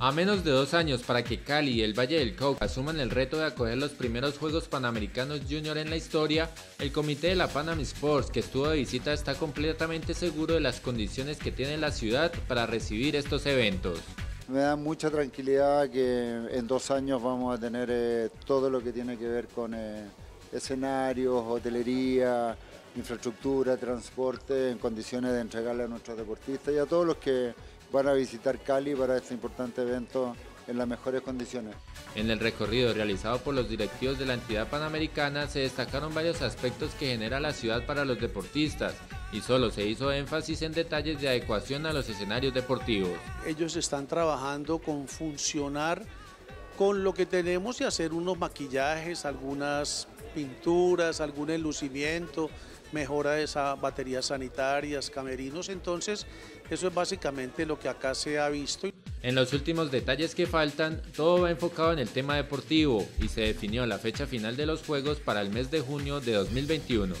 A menos de dos años para que Cali y el Valle del Cauca asuman el reto de acoger los primeros Juegos Panamericanos Junior en la historia, el comité de la Panam Sports que estuvo de visita está completamente seguro de las condiciones que tiene la ciudad para recibir estos eventos. Me da mucha tranquilidad que en dos años vamos a tener eh, todo lo que tiene que ver con eh, escenarios, hotelería, infraestructura, transporte, en condiciones de entregarle a nuestros deportistas y a todos los que van a visitar Cali para este importante evento en las mejores condiciones. En el recorrido realizado por los directivos de la entidad panamericana se destacaron varios aspectos que genera la ciudad para los deportistas y solo se hizo énfasis en detalles de adecuación a los escenarios deportivos. Ellos están trabajando con funcionar con lo que tenemos y hacer unos maquillajes, algunas pinturas, algún enlucimiento, mejora de baterías sanitarias, camerinos, entonces eso es básicamente lo que acá se ha visto. En los últimos detalles que faltan, todo va enfocado en el tema deportivo y se definió la fecha final de los Juegos para el mes de junio de 2021.